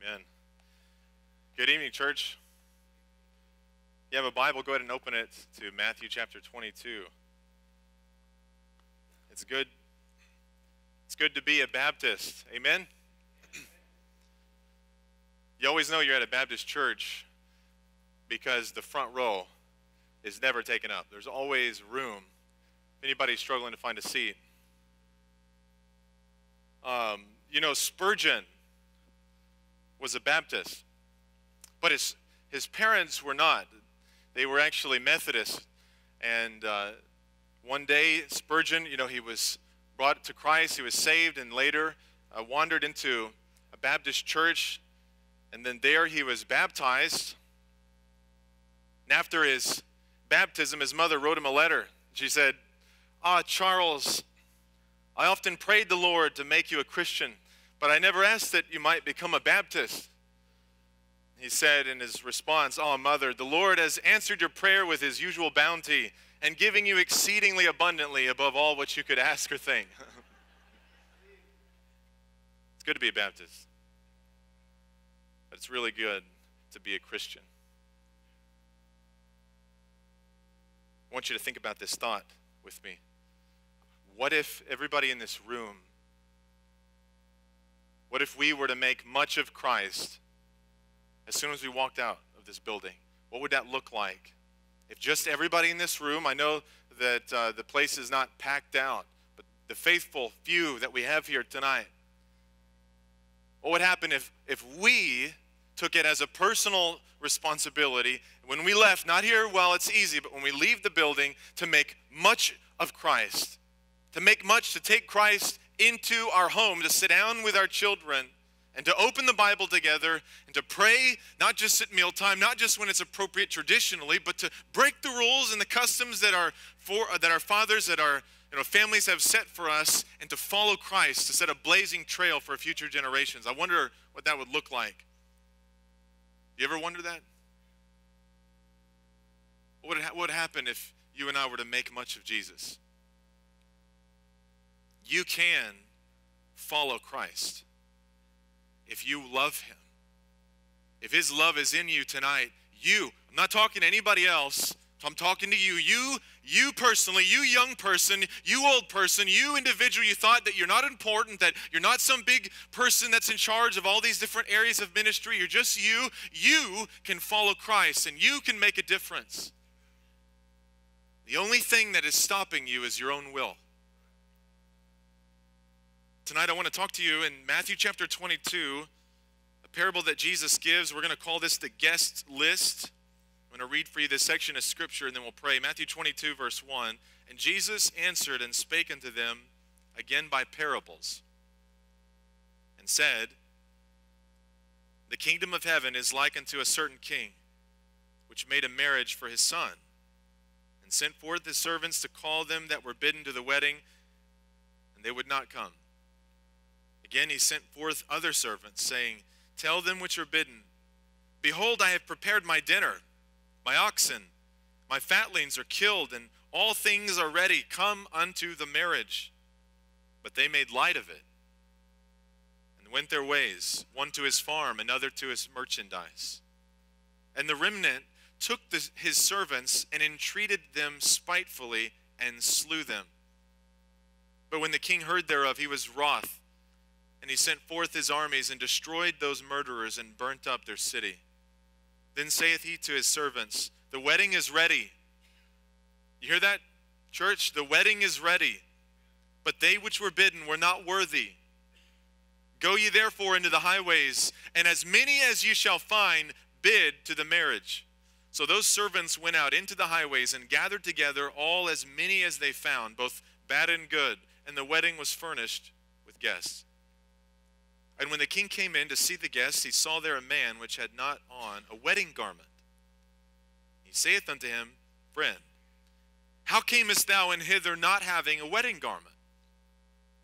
Amen. Good evening, church. You have a Bible, go ahead and open it to Matthew chapter 22. It's good. It's good to be a Baptist. Amen. You always know you're at a Baptist church because the front row is never taken up. There's always room. If anybody's struggling to find a seat. Um, you know, Spurgeon was a Baptist, but his, his parents were not. They were actually Methodist. And uh, one day, Spurgeon, you know, he was brought to Christ, he was saved, and later uh, wandered into a Baptist church. And then there he was baptized. And after his baptism, his mother wrote him a letter. She said, Ah, Charles, I often prayed the Lord to make you a Christian, but I never asked that you might become a Baptist. He said in his response, Oh, mother, the Lord has answered your prayer with his usual bounty and giving you exceedingly abundantly above all what you could ask or think. it's good to be a Baptist, but it's really good to be a Christian. I want you to think about this thought with me. What if everybody in this room, what if we were to make much of Christ as soon as we walked out of this building? What would that look like? If just everybody in this room, I know that uh, the place is not packed out, but the faithful few that we have here tonight, what would happen if, if we took it as a personal responsibility when we left, not here well, it's easy, but when we leave the building, to make much of Christ, to make much, to take Christ into our home, to sit down with our children, and to open the Bible together and to pray, not just at mealtime, not just when it's appropriate traditionally, but to break the rules and the customs that our for, uh, that our fathers, that our you know, families have set for us, and to follow Christ, to set a blazing trail for future generations. I wonder what that would look like. You ever wonder that? What would, what would happen if you and I were to make much of Jesus? You can follow Christ if you love Him. If His love is in you tonight, you, I'm not talking to anybody else, I'm talking to you. You, you personally, you young person, you old person, you individual, you thought that you're not important, that you're not some big person that's in charge of all these different areas of ministry. You're just you. You can follow Christ and you can make a difference. The only thing that is stopping you is your own will. Tonight, I want to talk to you in Matthew chapter 22, a parable that Jesus gives. We're going to call this the guest list. I'm going to read for you this section of scripture and then we'll pray. Matthew 22, verse 1. And Jesus answered and spake unto them again by parables and said, The kingdom of heaven is like unto a certain king, which made a marriage for his son, and sent forth his servants to call them that were bidden to the wedding, and they would not come. Again, he sent forth other servants, saying, Tell them which are bidden, Behold, I have prepared my dinner. My oxen, my fatlings are killed, and all things are ready. Come unto the marriage. But they made light of it and went their ways, one to his farm, another to his merchandise. And the remnant took the, his servants and entreated them spitefully and slew them. But when the king heard thereof, he was wroth and he sent forth his armies and destroyed those murderers and burnt up their city. Then saith he to his servants, The wedding is ready. You hear that, church? The wedding is ready. But they which were bidden were not worthy. Go ye therefore into the highways, and as many as ye shall find, bid to the marriage. So those servants went out into the highways and gathered together all as many as they found, both bad and good, and the wedding was furnished with guests. And when the king came in to see the guests, he saw there a man which had not on a wedding garment. He saith unto him, Friend, how camest thou in hither not having a wedding garment?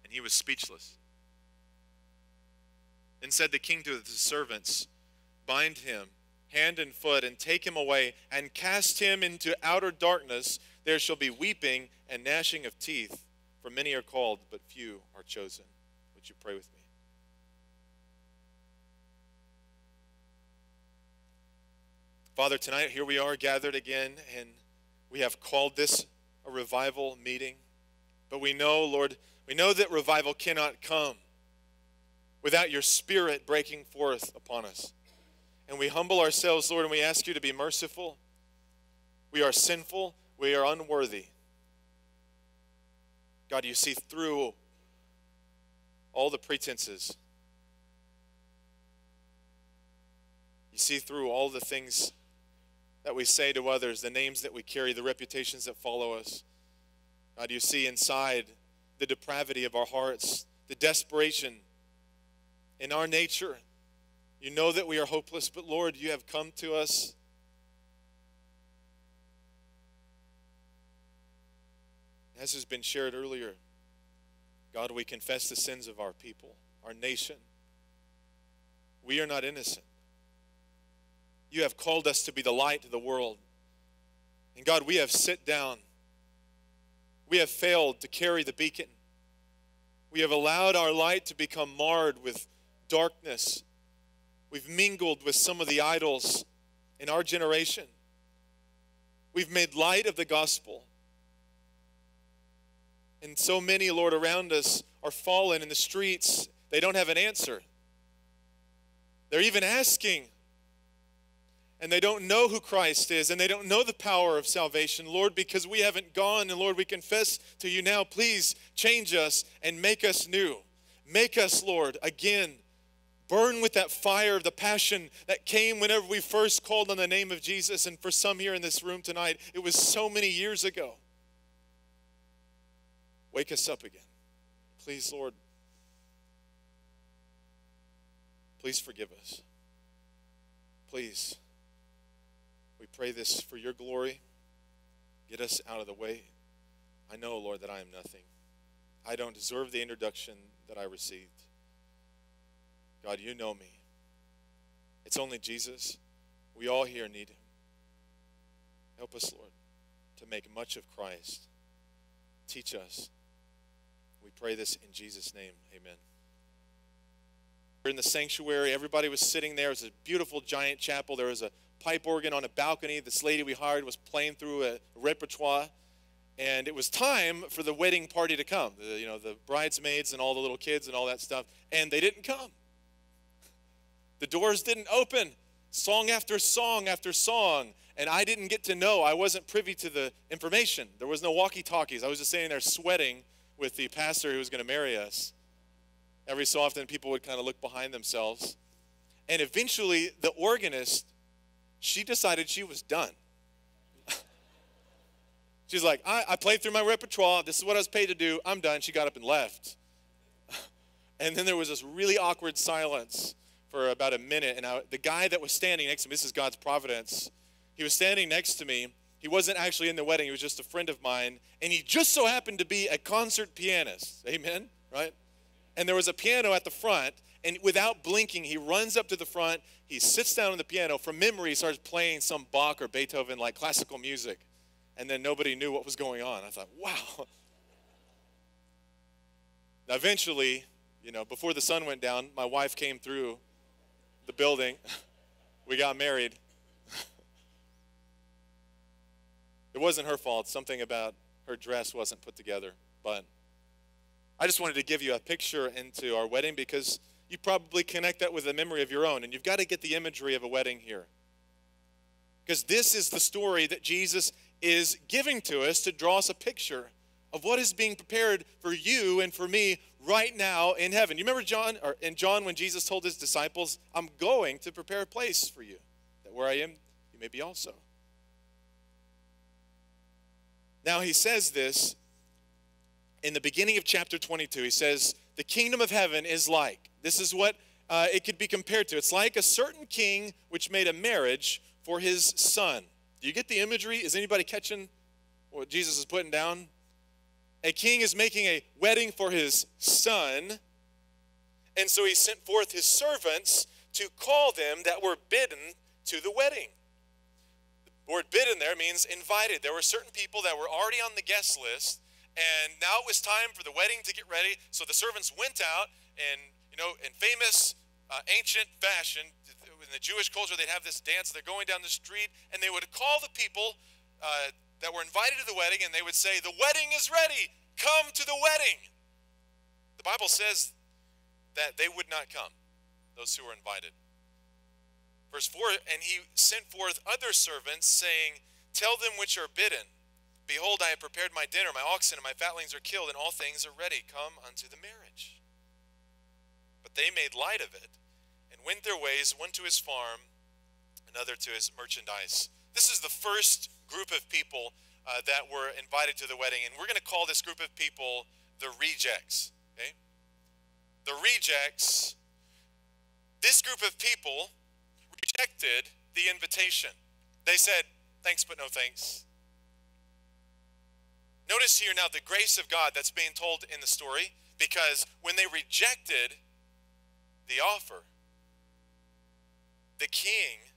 And he was speechless. Then said the king to the servants, Bind him hand and foot, and take him away, and cast him into outer darkness. There shall be weeping and gnashing of teeth, for many are called, but few are chosen. Would you pray with me? Father, tonight here we are gathered again, and we have called this a revival meeting. But we know, Lord, we know that revival cannot come without your spirit breaking forth upon us. And we humble ourselves, Lord, and we ask you to be merciful. We are sinful, we are unworthy. God, you see through all the pretenses. You see through all the things that we say to others, the names that we carry, the reputations that follow us. God, you see inside the depravity of our hearts, the desperation in our nature. You know that we are hopeless, but Lord, you have come to us. As has been shared earlier, God, we confess the sins of our people, our nation. We are not innocent. You have called us to be the light of the world. And God, we have sit down. We have failed to carry the beacon. We have allowed our light to become marred with darkness. We've mingled with some of the idols in our generation. We've made light of the gospel. And so many, Lord, around us are fallen in the streets. They don't have an answer. They're even asking, and they don't know who Christ is and they don't know the power of salvation, Lord, because we haven't gone. And Lord, we confess to you now, please change us and make us new. Make us, Lord, again. Burn with that fire of the passion that came whenever we first called on the name of Jesus. And for some here in this room tonight, it was so many years ago. Wake us up again. Please, Lord. Please forgive us. Please. Pray this for your glory. Get us out of the way. I know, Lord, that I am nothing. I don't deserve the introduction that I received. God, you know me. It's only Jesus. We all here need him. Help us, Lord, to make much of Christ. Teach us. We pray this in Jesus' name. Amen. We're in the sanctuary, everybody was sitting there. It was a beautiful giant chapel. There was a pipe organ on a balcony. This lady we hired was playing through a repertoire. And it was time for the wedding party to come. The, you know, the bridesmaids and all the little kids and all that stuff. And they didn't come. The doors didn't open. Song after song after song. And I didn't get to know. I wasn't privy to the information. There was no walkie talkies. I was just sitting there sweating with the pastor who was going to marry us. Every so often, people would kind of look behind themselves. And eventually, the organist she decided she was done. She's like, I, I played through my repertoire. This is what I was paid to do. I'm done. She got up and left. and then there was this really awkward silence for about a minute. And I, the guy that was standing next to me, this is God's providence, he was standing next to me. He wasn't actually in the wedding, he was just a friend of mine. And he just so happened to be a concert pianist. Amen? Right? And there was a piano at the front. And without blinking, he runs up to the front. He sits down on the piano. From memory, he starts playing some Bach or Beethoven, like classical music. And then nobody knew what was going on. I thought, wow. Now, eventually, you know, before the sun went down, my wife came through the building. we got married. it wasn't her fault. Something about her dress wasn't put together. But I just wanted to give you a picture into our wedding because you probably connect that with a memory of your own. And you've got to get the imagery of a wedding here. Because this is the story that Jesus is giving to us to draw us a picture of what is being prepared for you and for me right now in heaven. You remember John or in John when Jesus told his disciples, "I'm going to prepare a place for you, that where I am, you may be also." Now he says this in the beginning of chapter 22. He says, "The kingdom of heaven is like this is what uh, it could be compared to. It's like a certain king which made a marriage for his son. Do you get the imagery? Is anybody catching what Jesus is putting down? A king is making a wedding for his son, and so he sent forth his servants to call them that were bidden to the wedding. The word bidden there means invited. There were certain people that were already on the guest list, and now it was time for the wedding to get ready. So the servants went out and you know, in famous uh, ancient fashion, in the Jewish culture, they'd have this dance. They're going down the street, and they would call the people uh, that were invited to the wedding, and they would say, The wedding is ready. Come to the wedding. The Bible says that they would not come, those who were invited. Verse 4 And he sent forth other servants, saying, Tell them which are bidden. Behold, I have prepared my dinner, my oxen and my fatlings are killed, and all things are ready. Come unto the marriage. But they made light of it, and went their ways, one to his farm, another to his merchandise. This is the first group of people uh, that were invited to the wedding, and we're going to call this group of people the rejects. Okay? The rejects, this group of people rejected the invitation. They said, Thanks, but no thanks. Notice here now the grace of God that's being told in the story because when they rejected the offer, the king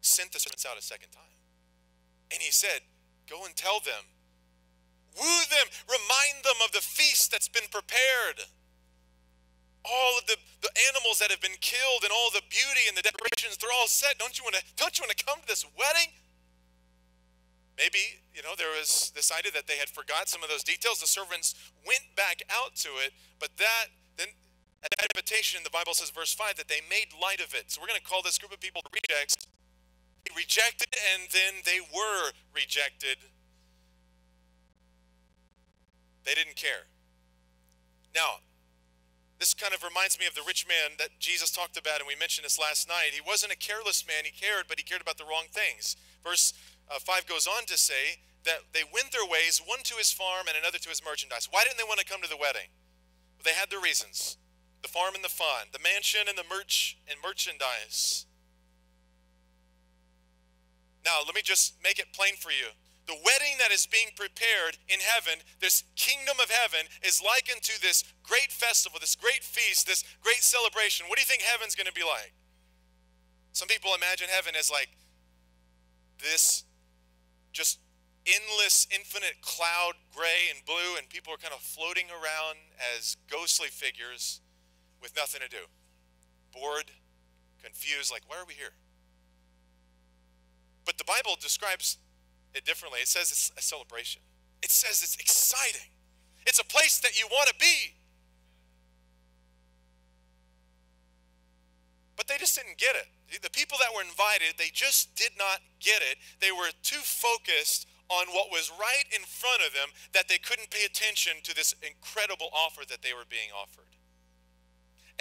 sent the servants out a second time. And he said, Go and tell them, woo them, remind them of the feast that's been prepared. All of the, the animals that have been killed and all the beauty and the decorations, they're all set. Don't you want to don't you want to come to this wedding? Maybe, you know, there was this idea that they had forgot some of those details. The servants went back out to it, but that, then, at that invitation, the Bible says, verse 5, that they made light of it. So we're going to call this group of people the rejects. They rejected, and then they were rejected. They didn't care. Now, this kind of reminds me of the rich man that Jesus talked about, and we mentioned this last night. He wasn't a careless man, he cared, but he cared about the wrong things. Verse uh, 5 goes on to say that they went their ways, one to his farm and another to his merchandise. Why didn't they want to come to the wedding? Well, they had their reasons the farm and the fun, the mansion and the merch and merchandise. Now, let me just make it plain for you. The wedding that is being prepared in heaven, this kingdom of heaven, is likened to this great festival, this great feast, this great celebration. What do you think heaven's going to be like? Some people imagine heaven as like this just endless, infinite cloud, gray and blue, and people are kind of floating around as ghostly figures with nothing to do. Bored, confused, like, why are we here? But the Bible describes it differently. It says it's a celebration, it says it's exciting, it's a place that you want to be. But they just didn't get it. The people that were invited, they just did not get it. They were too focused on what was right in front of them that they couldn't pay attention to this incredible offer that they were being offered.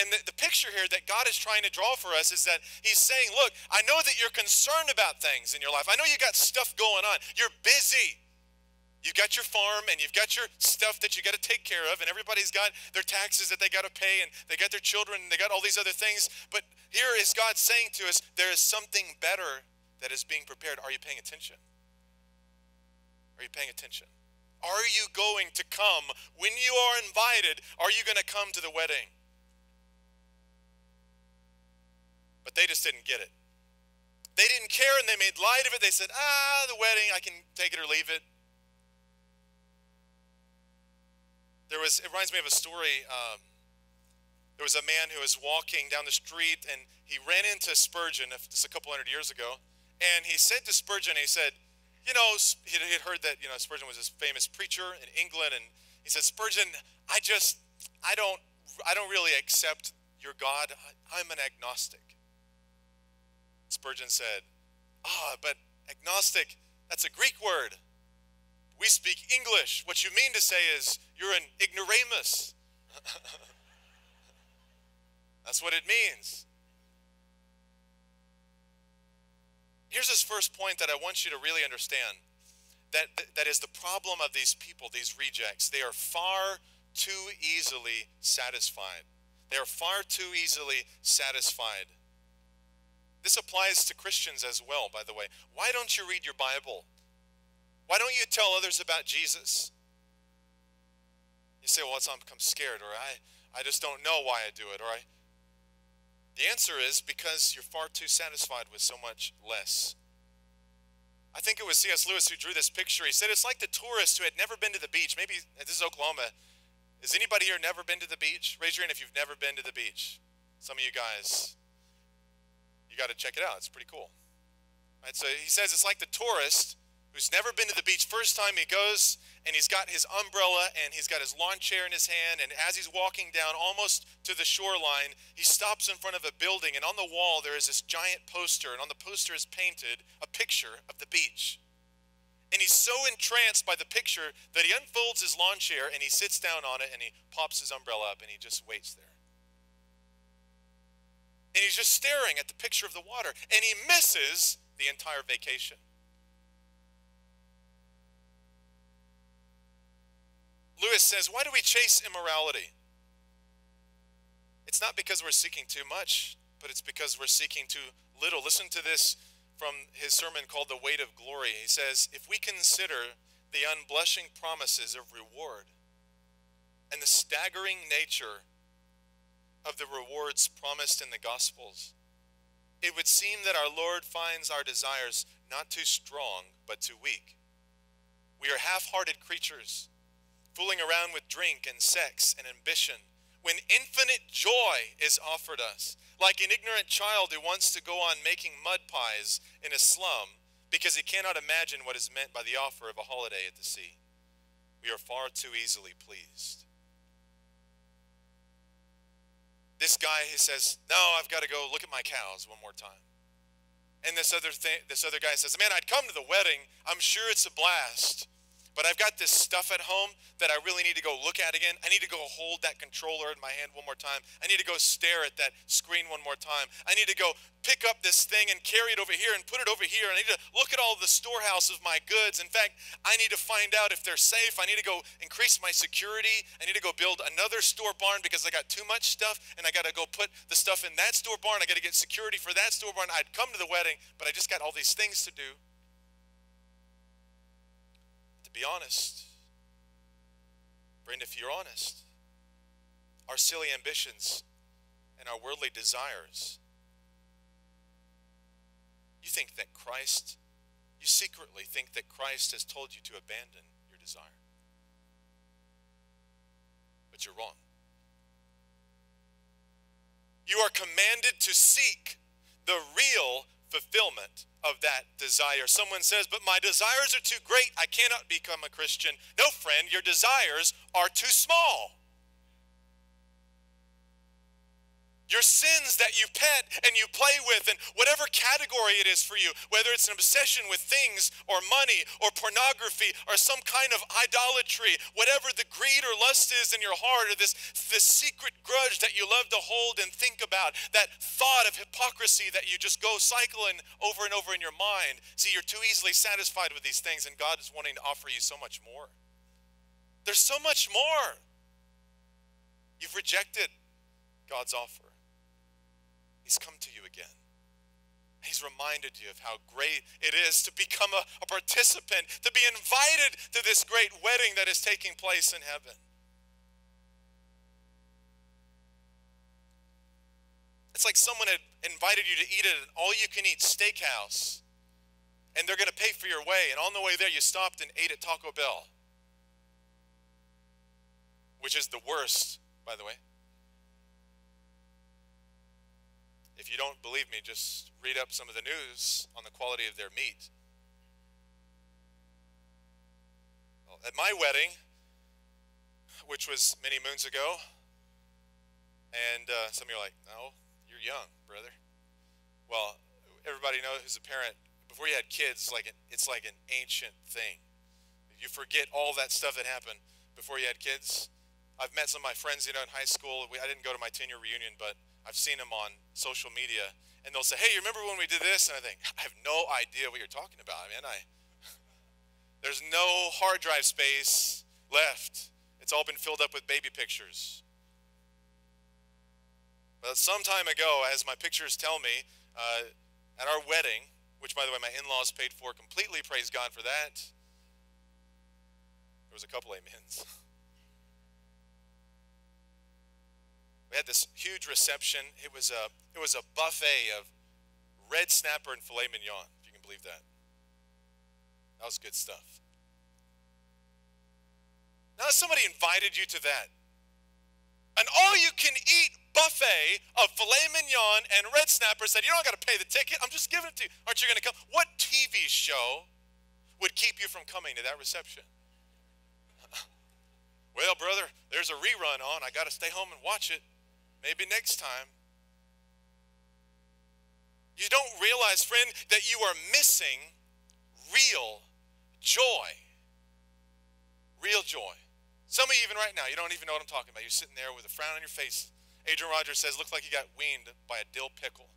And the, the picture here that God is trying to draw for us is that He's saying, Look, I know that you're concerned about things in your life. I know you got stuff going on. You're busy. You've got your farm and you've got your stuff that you got to take care of, and everybody's got their taxes that they got to pay, and they got their children, and they got all these other things. But here is God saying to us, there is something better that is being prepared. Are you paying attention? Are you paying attention? Are you going to come? When you are invited, are you going to come to the wedding? But they just didn't get it. They didn't care and they made light of it. They said, ah, the wedding, I can take it or leave it. There was, it reminds me of a story. Um, there was a man who was walking down the street and he ran into Spurgeon just a couple hundred years ago. And he said to Spurgeon, he said, you know, he had heard that, you know, Spurgeon was this famous preacher in England. And he said, Spurgeon, I just, I don't, I don't really accept your God. I'm an agnostic. Spurgeon said, ah, but agnostic, that's a Greek word. We speak English. What you mean to say is you're an ignoramus. That's what it means. Here's this first point that I want you to really understand. That, that is the problem of these people, these rejects. They are far too easily satisfied. They are far too easily satisfied. This applies to Christians as well, by the way. Why don't you read your Bible? Why don't you tell others about Jesus? You say, well, I'm, I'm scared, or I, I just don't know why I do it, or I. The answer is because you're far too satisfied with so much less. I think it was C.S. Lewis who drew this picture. He said it's like the tourist who had never been to the beach. Maybe this is Oklahoma. Has anybody here never been to the beach? Raise your hand if you've never been to the beach. Some of you guys. You got to check it out. It's pretty cool. Right, so he says it's like the tourist who's never been to the beach. First time he goes and he's got his umbrella and he's got his lawn chair in his hand. And as he's walking down almost to the shoreline, he stops in front of a building. And on the wall, there is this giant poster. And on the poster is painted a picture of the beach. And he's so entranced by the picture that he unfolds his lawn chair and he sits down on it and he pops his umbrella up and he just waits there. And he's just staring at the picture of the water and he misses the entire vacation. Lewis says, Why do we chase immorality? It's not because we're seeking too much, but it's because we're seeking too little. Listen to this from his sermon called The Weight of Glory. He says, If we consider the unblushing promises of reward and the staggering nature of the rewards promised in the Gospels, it would seem that our Lord finds our desires not too strong, but too weak. We are half hearted creatures, fooling around with drink and sex and ambition, when infinite joy is offered us, like an ignorant child who wants to go on making mud pies in a slum because he cannot imagine what is meant by the offer of a holiday at the sea. We are far too easily pleased. This guy he says, "No, I've got to go look at my cows one more time." And this other thing, this other guy says, "Man, I'd come to the wedding. I'm sure it's a blast." But I've got this stuff at home that I really need to go look at again. I need to go hold that controller in my hand one more time. I need to go stare at that screen one more time. I need to go pick up this thing and carry it over here and put it over here. I need to look at all the storehouse of my goods. In fact, I need to find out if they're safe. I need to go increase my security. I need to go build another store barn because I got too much stuff and I got to go put the stuff in that store barn. I got to get security for that store barn. I'd come to the wedding, but I just got all these things to do to be honest, friend, if you're honest, our silly ambitions and our worldly desires, you think that Christ, you secretly think that Christ has told you to abandon your desire. But you're wrong. You are commanded to seek the real fulfillment of that desire. Someone says, But my desires are too great. I cannot become a Christian. No, friend, your desires are too small. Your sins that you pet and you play with, and whatever category it is for you, whether it's an obsession with things or money or pornography or some kind of idolatry, whatever the greed or lust is in your heart, or this, this secret grudge that you love to hold and think about, that thought of hypocrisy that you just go cycling over and over in your mind. See, you're too easily satisfied with these things, and God is wanting to offer you so much more. There's so much more. You've rejected God's offer. He's come to you again. He's reminded you of how great it is to become a, a, participant, to be invited to this great wedding that is taking place in heaven. It's like someone had invited you to eat at an all you can eat steakhouse, and they're going to pay for your way, and on the way there, you stopped and ate at Taco Bell, which is the worst, by the way. If you don't believe me, just read up some of the news on the quality of their meat. Well, at my wedding, which was many moons ago, and uh, some of you are like, no, you're young, brother. Well, everybody knows who's a parent. Before you had kids, like it's like an ancient thing. You forget all that stuff that happened before you had kids. I've met some of my friends, you know, in high school. We, I didn't go to my 10 year reunion, but I've seen them on social media, and they'll say, "Hey, you remember when we did this?" And I think, I have no idea what you're talking about, man. I there's no hard drive space left. It's all been filled up with baby pictures. But some time ago, as my pictures tell me, uh, at our wedding, which by the way my in-laws paid for completely, praise God for that. There was a couple amens. We had this huge reception. It was a it was a buffet of red snapper and filet mignon, if you can believe that. That was good stuff. Now somebody invited you to that. An all you can eat buffet of filet mignon and red snapper said, You don't got to pay the ticket. I'm just giving it to you. Aren't you going to come? What TV show would keep you from coming to that reception? well, brother, there's a rerun on. I got to stay home and watch it. Maybe next time. You don't realize, friend, that you are missing real joy. Real joy. Some of you, even right now, you don't even know what I'm talking about. You're sitting there with a frown on your face. Adrian Rogers says, looks like you got weaned by a dill pickle.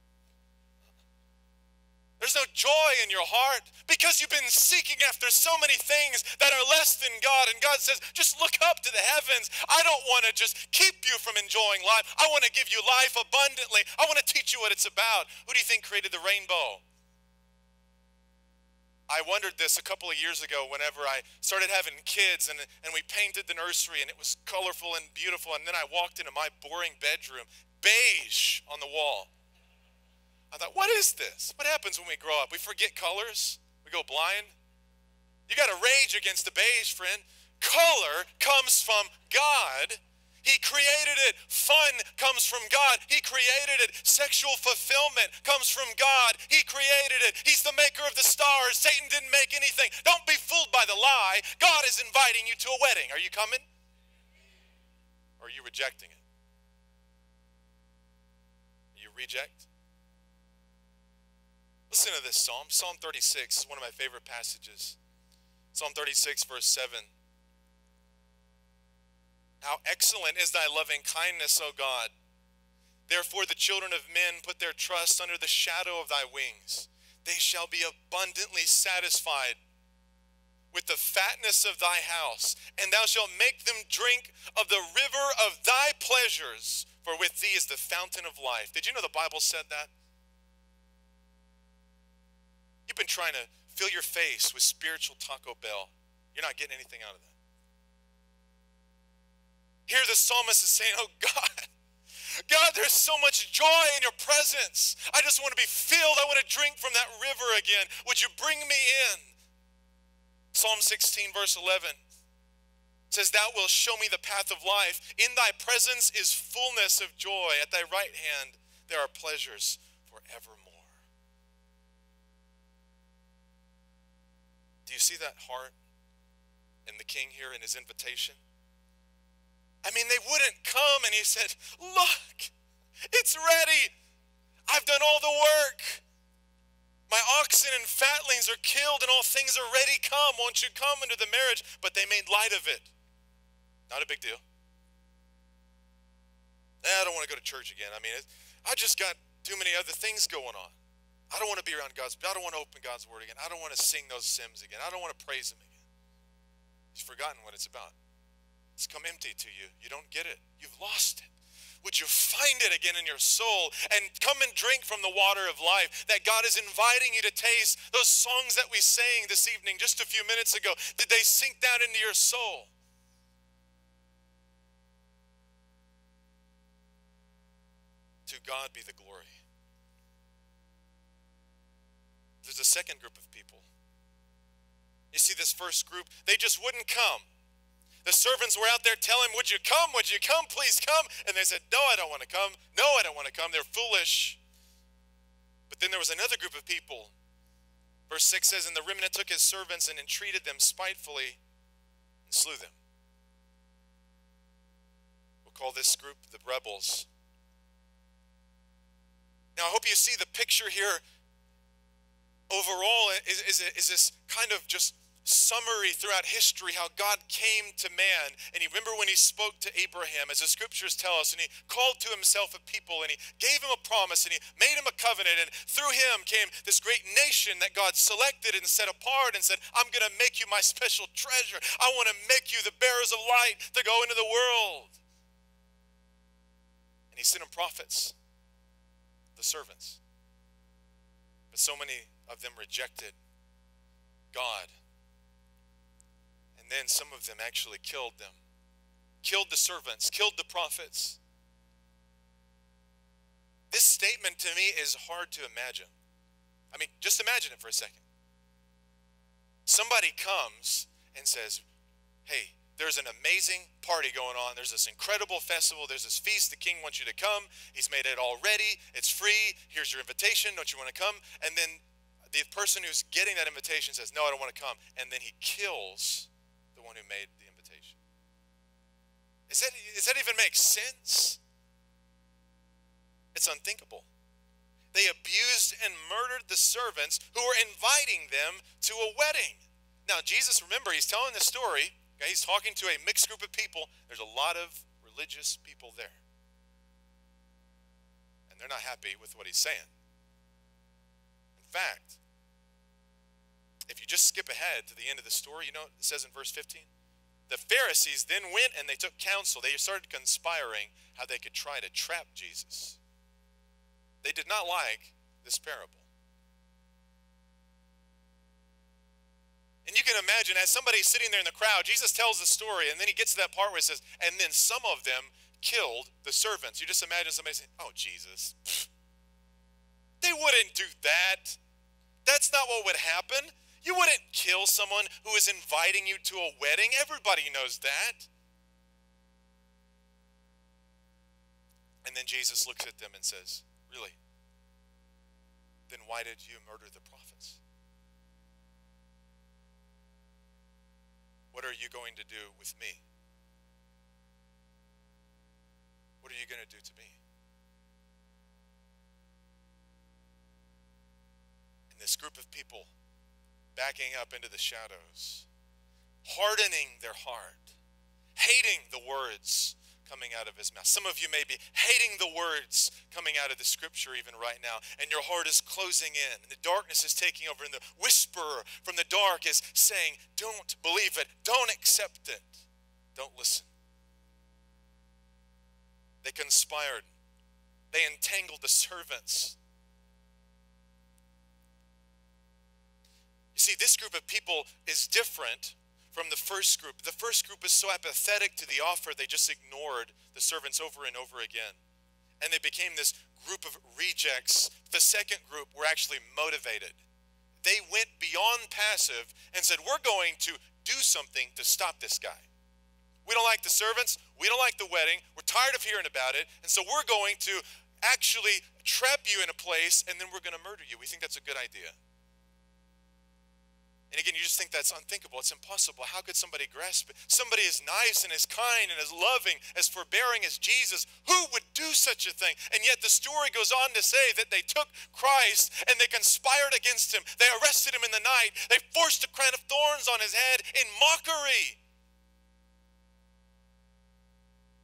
There's no joy in your heart because you've been seeking after so many things that are less than God. And God says, just look up to the heavens. I don't want to just keep you from enjoying life. I want to give you life abundantly. I want to teach you what it's about. Who do you think created the rainbow? I wondered this a couple of years ago whenever I started having kids and, and we painted the nursery and it was colorful and beautiful. And then I walked into my boring bedroom, beige on the wall. I thought, what is this? What happens when we grow up? We forget colors, we go blind. You got to rage against the beige, friend. Color comes from God. He created it. Fun comes from God. He created it. Sexual fulfillment comes from God. He created it. He's the maker of the stars. Satan didn't make anything. Don't be fooled by the lie. God is inviting you to a wedding. Are you coming? Or are you rejecting it? You reject? Listen to this psalm. Psalm 36 is one of my favorite passages. Psalm 36, verse 7. How excellent is thy loving kindness, O God. Therefore, the children of men put their trust under the shadow of thy wings. They shall be abundantly satisfied with the fatness of thy house, and thou shalt make them drink of the river of thy pleasures, for with thee is the fountain of life. Did you know the Bible said that? You've been trying to fill your face with spiritual Taco Bell. You're not getting anything out of that. Here the psalmist is saying, Oh God, God, there's so much joy in your presence. I just want to be filled. I want to drink from that river again. Would you bring me in? Psalm 16, verse 11 says, Thou wilt show me the path of life. In thy presence is fullness of joy. At thy right hand there are pleasures forevermore. Do you see that heart in the king here in his invitation? I mean, they wouldn't come, and he said, Look, it's ready. I've done all the work. My oxen and fatlings are killed, and all things are ready. Come, won't you come into the marriage? But they made light of it. Not a big deal. Eh, I don't want to go to church again. I mean, I just got too many other things going on. I don't want to be around God's. I don't want to open God's word again. I don't want to sing those hymns again. I don't want to praise Him again. He's forgotten what it's about. It's come empty to you. You don't get it. You've lost it. Would you find it again in your soul and come and drink from the water of life that God is inviting you to taste? Those songs that we sang this evening just a few minutes ago, did they sink down into your soul? To God be the glory. There's a second group of people. You see, this first group, they just wouldn't come. The servants were out there telling, Would you come? Would you come? Please come. And they said, No, I don't want to come. No, I don't want to come. They're foolish. But then there was another group of people. Verse 6 says, And the remnant took his servants and entreated them spitefully and slew them. We'll call this group the rebels. Now, I hope you see the picture here overall is, is, is this kind of just summary throughout history how God came to man. And you remember when he spoke to Abraham, as the scriptures tell us, and he called to himself a people, and he gave him a promise, and he made him a covenant. And through him came this great nation that God selected and set apart and said, I'm going to make you my special treasure. I want to make you the bearers of light to go into the world. And he sent him prophets, the servants. But so many of them rejected God. And then some of them actually killed them, killed the servants, killed the prophets. This statement to me is hard to imagine. I mean, just imagine it for a second. Somebody comes and says, Hey, there's an amazing party going on. There's this incredible festival. There's this feast. The king wants you to come. He's made it all ready. It's free. Here's your invitation. Don't you want to come? And then the person who's getting that invitation says, No, I don't want to come. And then he kills the one who made the invitation. Is that, does that even make sense? It's unthinkable. They abused and murdered the servants who were inviting them to a wedding. Now, Jesus, remember, he's telling this story. Okay, he's talking to a mixed group of people. There's a lot of religious people there. And they're not happy with what he's saying. In fact, if you just skip ahead to the end of the story, you know it says in verse 15? The Pharisees then went and they took counsel. They started conspiring how they could try to trap Jesus. They did not like this parable. And you can imagine, as somebody sitting there in the crowd, Jesus tells the story, and then he gets to that part where he says, and then some of them killed the servants. You just imagine somebody saying, Oh, Jesus. They wouldn't do that. That's not what would happen. You wouldn't kill someone who is inviting you to a wedding. Everybody knows that. And then Jesus looks at them and says, Really? Then why did you murder the prophets? What are you going to do with me? What are you going to do to me? And this group of people backing up into the shadows, hardening their heart, hating the words coming out of his mouth. Some of you may be hating the words coming out of the scripture even right now, and your heart is closing in, and the darkness is taking over, and the whisperer from the dark is saying, Don't believe it, don't accept it, don't listen. They conspired, they entangled the servants. See, this group of people is different from the first group. The first group was so apathetic to the offer, they just ignored the servants over and over again. And they became this group of rejects. The second group were actually motivated. They went beyond passive and said, We're going to do something to stop this guy. We don't like the servants. We don't like the wedding. We're tired of hearing about it. And so we're going to actually trap you in a place and then we're going to murder you. We think that's a good idea. And again, you just think that's unthinkable. It's impossible. How could somebody grasp it? Somebody as nice and as kind and as loving, as forbearing as Jesus, who would do such a thing? And yet the story goes on to say that they took Christ and they conspired against him. They arrested him in the night. They forced a crown of thorns on his head in mockery.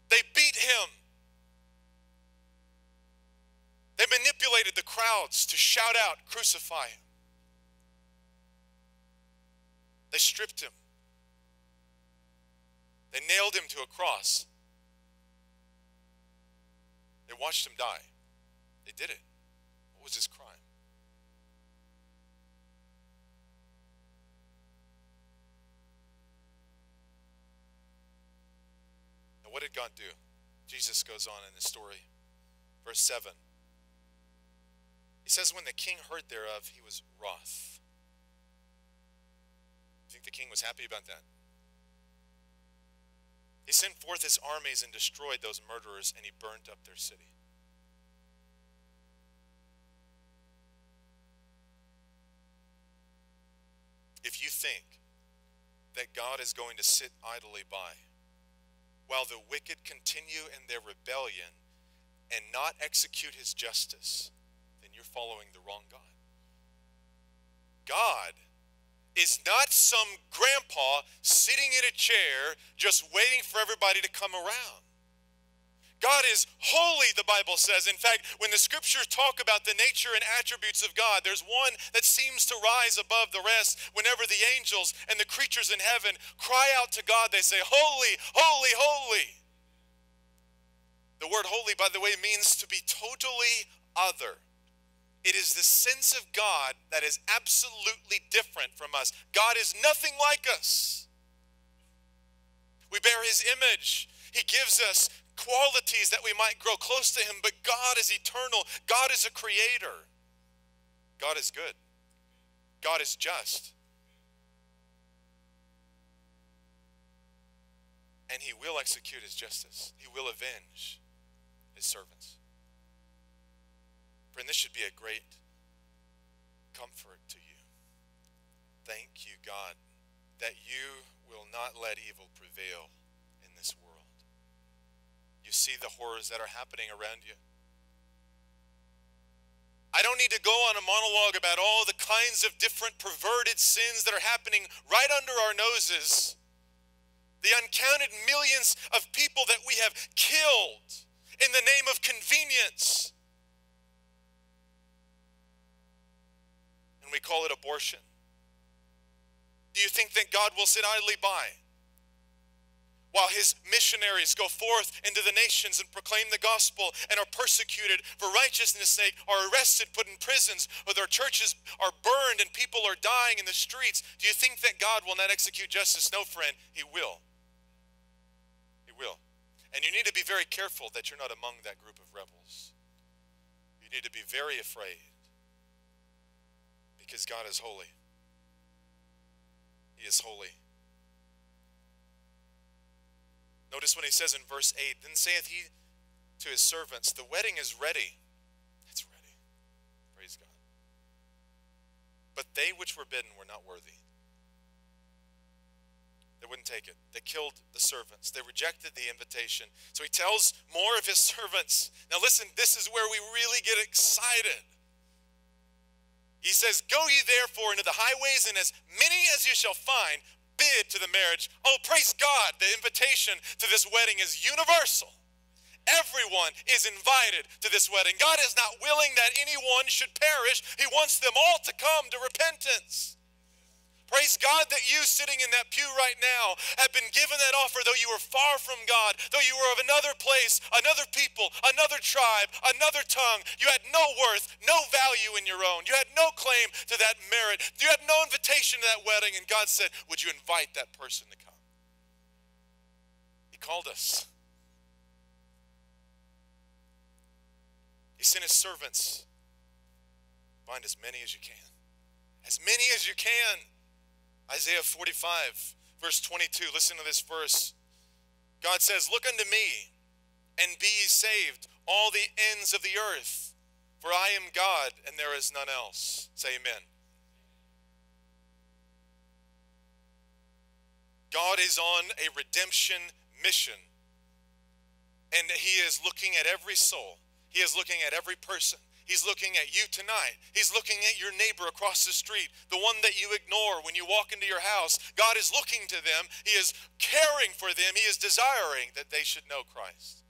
They beat him. They manipulated the crowds to shout out, Crucify him. They stripped him. They nailed him to a cross. They watched him die. They did it. What was his crime? Now, what did God do? Jesus goes on in the story. Verse 7. He says, When the king heard thereof, he was wroth the king was happy about that? He sent forth his armies and destroyed those murderers, and he burnt up their city. If you think that God is going to sit idly by while the wicked continue in their rebellion and not execute his justice, then you're following the wrong God. God is not some grandpa sitting in a chair just waiting for everybody to come around. God is holy, the Bible says. In fact, when the scriptures talk about the nature and attributes of God, there's one that seems to rise above the rest. Whenever the angels and the creatures in heaven cry out to God, they say, Holy, holy, holy. The word holy, by the way, means to be totally other. It is the sense of God that is absolutely different from us. God is nothing like us. We bear his image. He gives us qualities that we might grow close to him, but God is eternal. God is a creator. God is good. God is just. and he will execute his justice. He will avenge his servants. Friend, this should be a great comfort to you. Thank you, God, that you will not let evil prevail in this world. You see the horrors that are happening around you. I don't need to go on a monologue about all the kinds of different perverted sins that are happening right under our noses. The uncounted millions of people that we have killed in the name of convenience. And we call it abortion. Do you think that God will sit idly by while his missionaries go forth into the nations and proclaim the gospel and are persecuted for righteousness' sake, are arrested, put in prisons, or their churches are burned and people are dying in the streets? Do you think that God will not execute justice? No, friend, he will. He will. And you need to be very careful that you're not among that group of rebels. You need to be very afraid because God is holy. He is holy. Notice when he says in verse 8, Then saith he to his servants, The wedding is ready. It's ready. Praise God. But they which were bidden were not worthy. They wouldn't take it. They killed the servants. They rejected the invitation. So he tells more of his servants. Now, listen, this is where we really get excited. He says, Go ye therefore into the highways, and as many as you shall find, bid to the marriage. Oh, praise God, the invitation to this wedding is universal. Everyone is invited to this wedding. God is not willing that anyone should perish, He wants them all to come to repentance. Praise God that you sitting in that pew right now have been given that offer, though you were far from God, though you were of another place, another people, another tribe, another tongue. You had no worth, no value in your own. You had no claim to that merit. You had no invitation to that wedding. And God said, Would you invite that person to come? He called us. He sent his servants. Find as many as you can. As many as you can. Isaiah 45, verse 22. Listen to this verse. God says, Look unto me and be ye saved, all the ends of the earth, for I am God and there is none else. Say amen. God is on a redemption mission, and He is looking at every soul, He is looking at every person. He's looking at you tonight. He's looking at your neighbor across the street, the one that you ignore when you walk into your house. God is looking to them. He is caring for them. He is desiring that they should know Christ.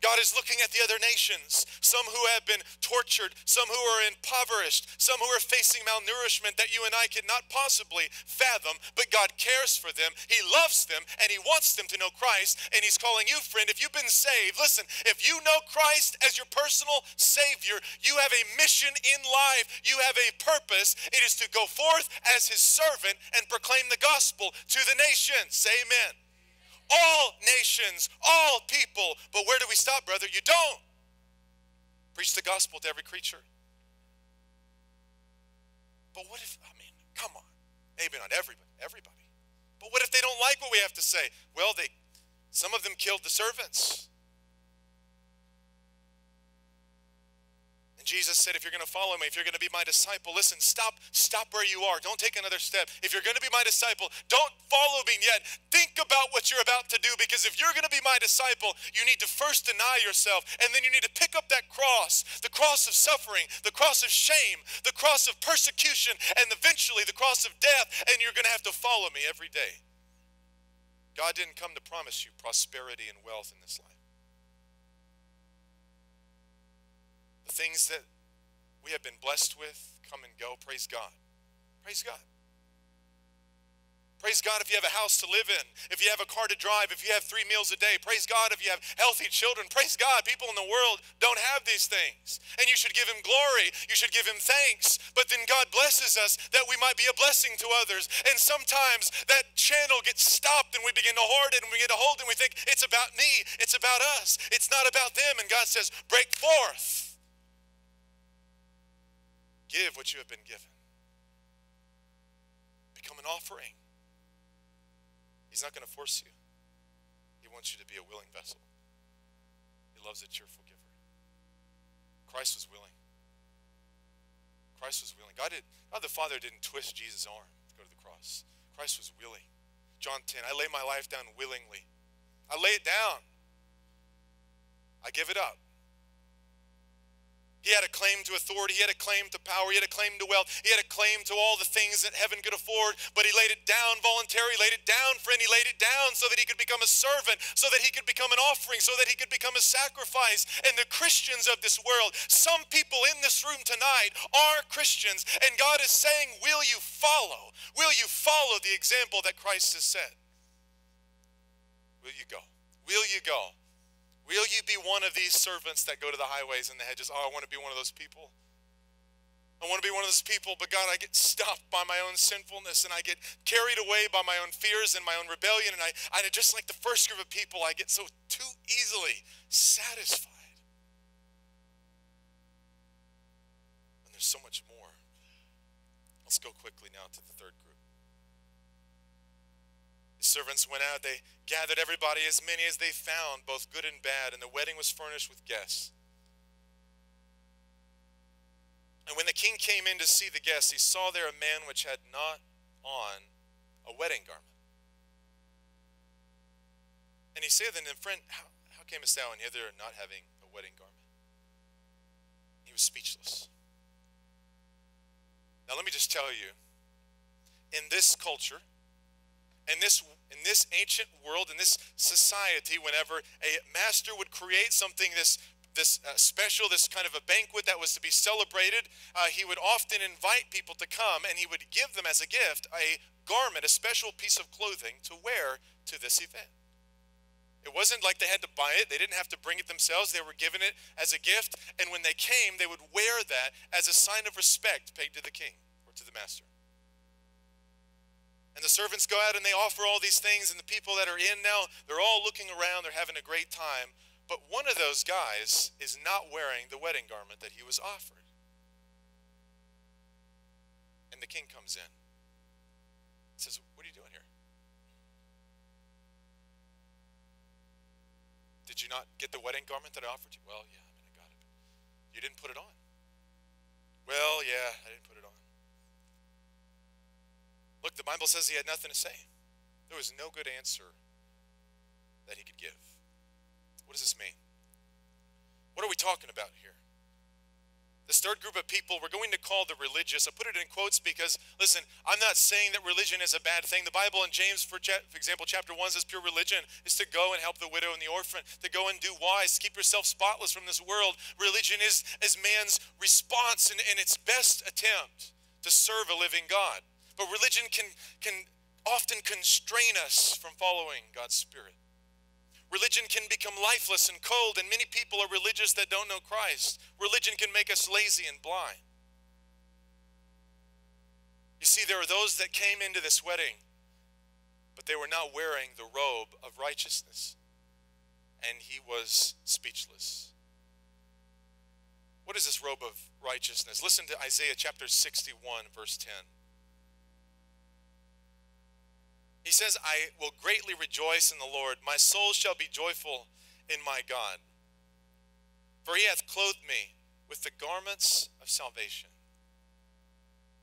God is looking at the other nations, some who have been tortured, some who are impoverished, some who are facing malnourishment that you and I cannot possibly fathom, but God cares for them. He loves them and He wants them to know Christ. And He's calling you, friend, if you've been saved, listen, if you know Christ as your personal Savior, you have a mission in life, you have a purpose. It is to go forth as His servant and proclaim the gospel to the nations. Amen all nations, all people. But where do we stop, brother? You don't. Preach the gospel to every creature. But what if, I mean, come on. Maybe not everybody, everybody. But what if they don't like what we have to say? Well, they some of them killed the servants. And Jesus said, if you're going to follow me, if you're going to be my disciple, listen, stop, stop where you are. Don't take another step. If you're going to be my disciple, don't follow me yet. Think about what you're about to do because if you're going to be my disciple, you need to first deny yourself and then you need to pick up that cross, the cross of suffering, the cross of shame, the cross of persecution, and eventually the cross of death, and you're going to have to follow me every day. God didn't come to promise you prosperity and wealth in this life. Things that we have been blessed with come and go. Praise God. Praise God. Praise God if you have a house to live in, if you have a car to drive, if you have three meals a day. Praise God if you have healthy children. Praise God, people in the world don't have these things. And you should give Him glory, you should give Him thanks. But then God blesses us that we might be a blessing to others. And sometimes that channel gets stopped and we begin to hoard it and we get to hold it and we think it's about me, it's about us, it's not about them. And God says, break forth. Give what you have been given. Become an offering. He's not going to force you. He wants you to be a willing vessel. He loves a cheerful giver. Christ was willing. Christ was willing. God, did, God the Father didn't twist Jesus' arm to go to the cross. Christ was willing. John 10, I lay my life down willingly. I lay it down. I give it up. He had a claim to authority. He had a claim to power. He had a claim to wealth. He had a claim to all the things that heaven could afford. But he laid it down voluntarily, laid it down, friend. He laid it down so that he could become a servant, so that he could become an offering, so that he could become a sacrifice. And the Christians of this world, some people in this room tonight are Christians. And God is saying, Will you follow? Will you follow the example that Christ has set? Will you go? Will you go? Will you be one of these servants that go to the highways and the hedges? Oh, I want to be one of those people. I want to be one of those people, but God, I get stopped by my own sinfulness and I get carried away by my own fears and my own rebellion. And I, I just like the first group of people, I get so too easily satisfied. And there's so much more. Let's go quickly now to the third. The servants went out, they gathered everybody, as many as they found, both good and bad, and the wedding was furnished with guests. And when the king came in to see the guests, he saw there a man which had not on a wedding garment. And he said unto him, Friend, how, how camest thou in hither not having a wedding garment? He was speechless. Now, let me just tell you in this culture, in this in this ancient world in this society whenever a master would create something this this uh, special this kind of a banquet that was to be celebrated uh, he would often invite people to come and he would give them as a gift a garment a special piece of clothing to wear to this event. It wasn't like they had to buy it. They didn't have to bring it themselves. They were given it as a gift and when they came they would wear that as a sign of respect paid to the king or to the master and the servants go out and they offer all these things, and the people that are in now, they're all looking around, they're having a great time. But one of those guys is not wearing the wedding garment that he was offered. And the king comes in. Says, What are you doing here? Did you not get the wedding garment that I offered you? Well, yeah, I mean, I got it. You didn't put it on. Well, yeah, I didn't put it on. Look, the Bible says he had nothing to say. There was no good answer that he could give. What does this mean? What are we talking about here? This third group of people we're going to call the religious. I put it in quotes because, listen, I'm not saying that religion is a bad thing. The Bible in James, for, for example, chapter 1 says pure religion is to go and help the widow and the orphan, to go and do wise, to keep yourself spotless from this world. Religion is, is man's response and, and its best attempt to serve a living God. But religion can, can often constrain us from following God's Spirit. Religion can become lifeless and cold, and many people are religious that don't know Christ. Religion can make us lazy and blind. You see, there are those that came into this wedding, but they were not wearing the robe of righteousness, and he was speechless. What is this robe of righteousness? Listen to Isaiah chapter 61, verse 10. He says, I will greatly rejoice in the Lord. My soul shall be joyful in my God. For he hath clothed me with the garments of salvation.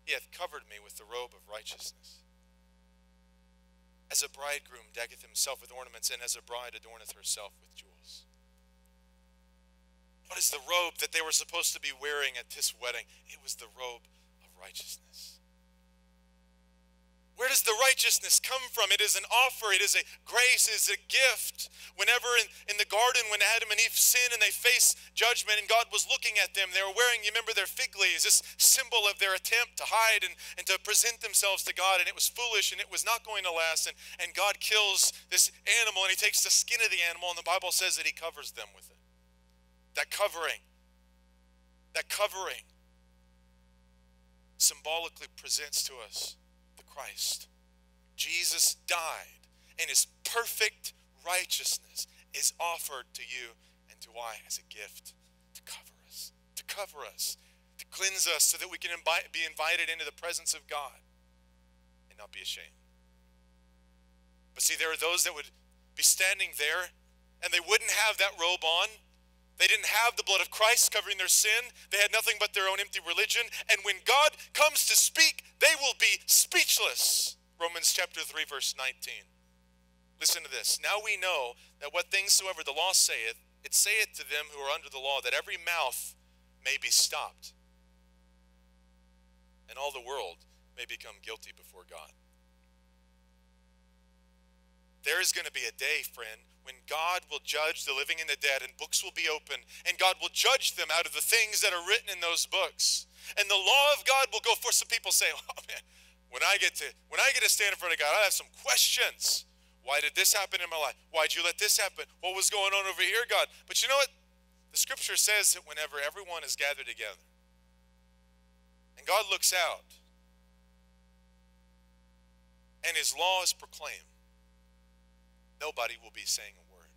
He hath covered me with the robe of righteousness. As a bridegroom decketh himself with ornaments, and as a bride adorneth herself with jewels. What is the robe that they were supposed to be wearing at this wedding? It was the robe of righteousness. Where does the righteousness come from? It is an offer, it is a grace, it is a gift. Whenever in, in the garden, when Adam and Eve sin and they face judgment, and God was looking at them, they were wearing, you remember, their fig leaves, this symbol of their attempt to hide and, and to present themselves to God, and it was foolish and it was not going to last. And, and God kills this animal and he takes the skin of the animal, and the Bible says that he covers them with it. That covering, that covering symbolically presents to us Christ. Jesus died, and his perfect righteousness is offered to you and to I as a gift to cover us, to cover us, to cleanse us so that we can be invited into the presence of God and not be ashamed. But see, there are those that would be standing there and they wouldn't have that robe on. They didn't have the blood of Christ covering their sin. They had nothing but their own empty religion. And when God comes to speak, they will be speechless. Romans chapter 3, verse 19. Listen to this. Now we know that what things soever the law saith, it saith to them who are under the law, that every mouth may be stopped, and all the world may become guilty before God. There is going to be a day, friend, when God will judge the living and the dead, and books will be opened, and God will judge them out of the things that are written in those books. And the law of God will go forth. Some people say, "Oh man, when I get to when I get to stand in front of God, I have some questions. Why did this happen in my life? Why'd you let this happen? What was going on over here, God? But you know what? The scripture says that whenever everyone is gathered together and God looks out and his law is proclaimed, nobody will be saying a word.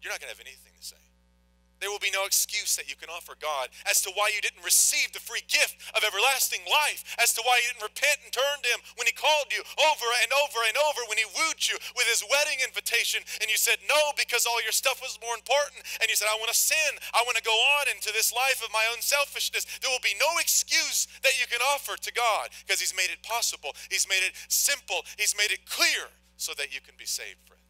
You're not going to have anything to say. There will be no excuse that you can offer God as to why you didn't receive the free gift of everlasting life, as to why you didn't repent and turn to Him when He called you over and over and over, when He wooed you with His wedding invitation, and you said no because all your stuff was more important, and you said, I want to sin, I want to go on into this life of my own selfishness. There will be no excuse that you can offer to God because He's made it possible, He's made it simple, He's made it clear so that you can be saved, friend.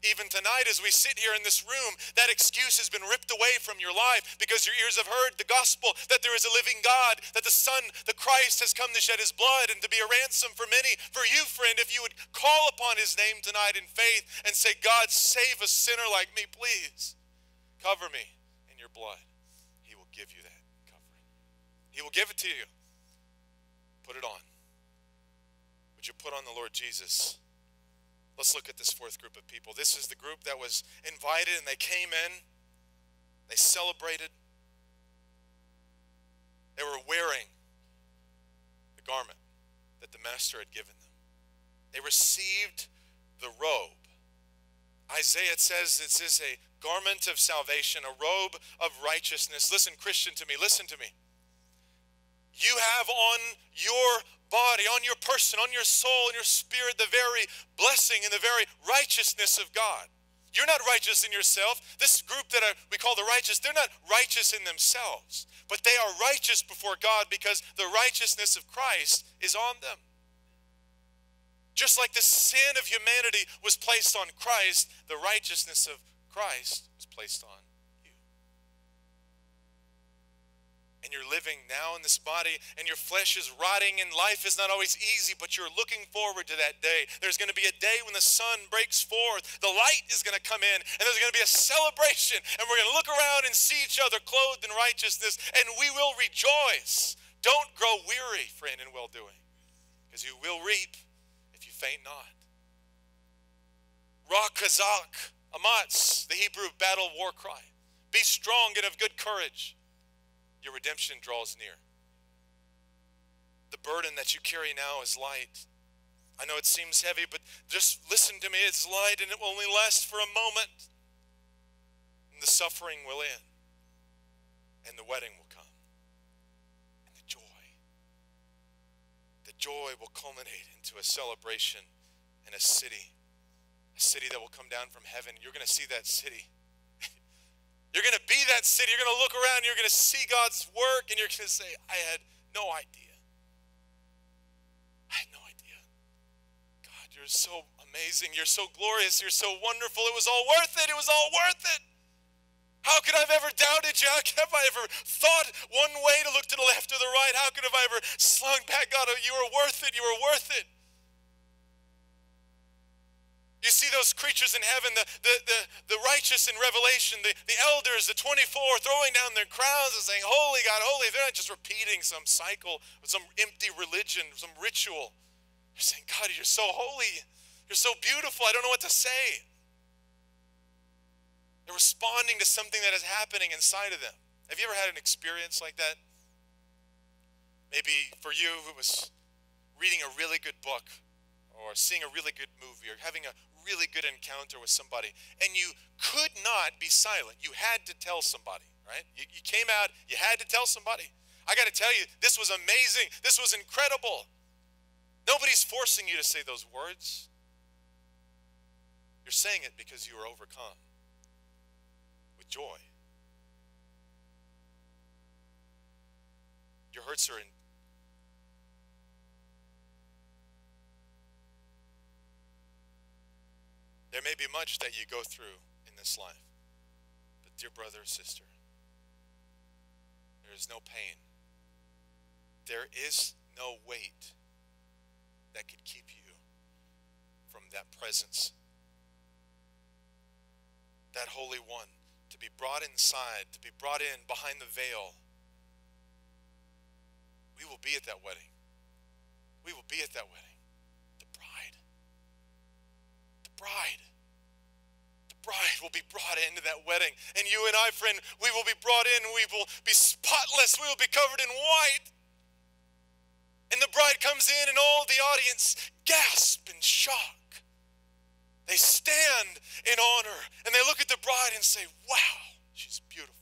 Even tonight, as we sit here in this room, that excuse has been ripped away from your life because your ears have heard the gospel that there is a living God, that the Son, the Christ, has come to shed his blood and to be a ransom for many. For you, friend, if you would call upon his name tonight in faith and say, God, save a sinner like me, please. Cover me in your blood. He will give you that covering. He will give it to you. Put it on. Would you put on the Lord Jesus? Let's look at this fourth group of people. This is the group that was invited and they came in, they celebrated, they were wearing the garment that the master had given them. They received the robe. Isaiah says this is a garment of salvation, a robe of righteousness. Listen, Christian, to me, listen to me. You have on your body, on your person, on your soul, and your spirit, the very blessing and the very righteousness of God. You're not righteous in yourself. This group that are, we call the righteous, they're not righteous in themselves, but they are righteous before God because the righteousness of Christ is on them. Just like the sin of humanity was placed on Christ, the righteousness of Christ was placed on and you're living now in this body and your flesh is rotting and life is not always easy but you're looking forward to that day. There's going to be a day when the sun breaks forth. The light is going to come in and there's going to be a celebration and we're going to look around and see each other clothed in righteousness and we will rejoice. Don't grow weary friend in well doing because you will reap if you faint not. Rakazak Amatz, the Hebrew battle war cry. Be strong and of good courage your redemption draws near. The burden that you carry now is light. I know it seems heavy, but just listen to me. It's light and it will only last for a moment. And the suffering will end. And the wedding will come. And the joy. The joy will culminate into a celebration in a city. A city that will come down from heaven. You're going to see that city you're going to be that city. You're going to look around. You're going to see God's work, and you're going to say, I had no idea. I had no idea. God, you're so amazing. You're so glorious. You're so wonderful. It was all worth it. It was all worth it. How could I have ever doubted you? How could have I ever thought one way to look to the left or the right? How could have I ever slung back, God, you were worth it. You were worth it. You see those creatures in heaven, the, the, the, the righteous in Revelation, the, the elders, the 24, throwing down their crowns and saying, Holy God, holy. They're not just repeating some cycle, some empty religion, some ritual. They're saying, God, you're so holy. You're so beautiful. I don't know what to say. They're responding to something that is happening inside of them. Have you ever had an experience like that? Maybe for you, it was reading a really good book or seeing a really good movie or having a really good encounter with somebody and you could not be silent. You had to tell somebody, right? You, you came out, you had to tell somebody. I got to tell you, this was amazing. This was incredible. Nobody's forcing you to say those words. You're saying it because you are overcome with joy. Your hurts are in There may be much that you go through in this life. But, dear brother or sister, there is no pain. There is no weight that could keep you from that presence. That Holy One, to be brought inside, to be brought in behind the veil. We will be at that wedding. We will be at that wedding bride. The bride will be brought into that wedding. And you and I, friend, we will be brought in. We will be spotless. We will be covered in white. And the bride comes in, and all the audience gasp in shock. They stand in honor, and they look at the bride and say, Wow, she's beautiful.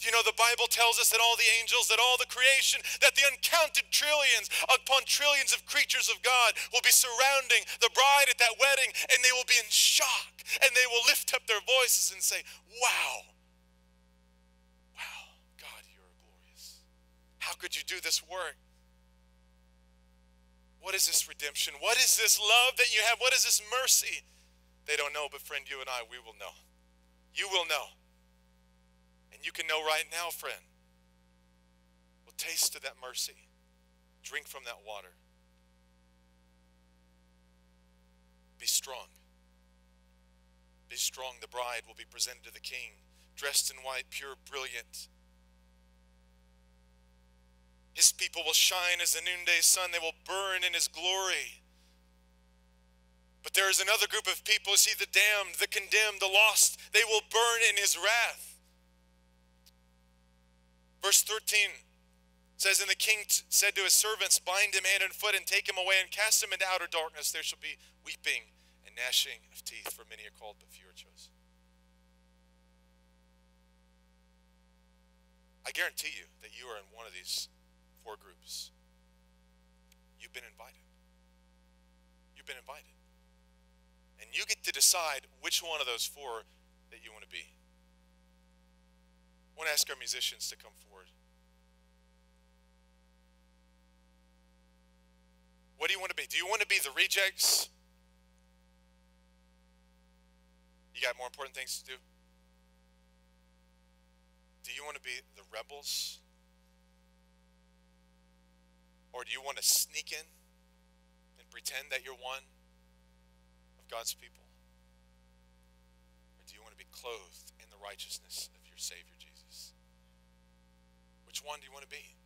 Do you know the Bible tells us that all the angels, that all the creation, that the uncounted trillions upon trillions of creatures of God will be surrounding the bride at that wedding and they will be in shock and they will lift up their voices and say, Wow, wow, God, you are glorious. How could you do this work? What is this redemption? What is this love that you have? What is this mercy? They don't know, but friend, you and I, we will know. You will know. And you can know right now, friend. Well, taste of that mercy. Drink from that water. Be strong. Be strong. The bride will be presented to the king, dressed in white, pure, brilliant. His people will shine as the noonday sun. They will burn in his glory. But there is another group of people, see, the damned, the condemned, the lost. They will burn in his wrath. Verse 13 says, And the king said to his servants, Bind him hand and foot and take him away and cast him into outer darkness. There shall be weeping and gnashing of teeth, for many are called, but few are chosen. I guarantee you that you are in one of these four groups. You've been invited. You've been invited. And you get to decide which one of those four that you want to be. I want to ask our musicians to come forward. What do you want to be? Do you want to be the rejects? You got more important things to do? Do you want to be the rebels? Or do you want to sneak in and pretend that you're one of God's people? Or do you want to be clothed in the righteousness of your Savior Jesus? Which one do you want to be?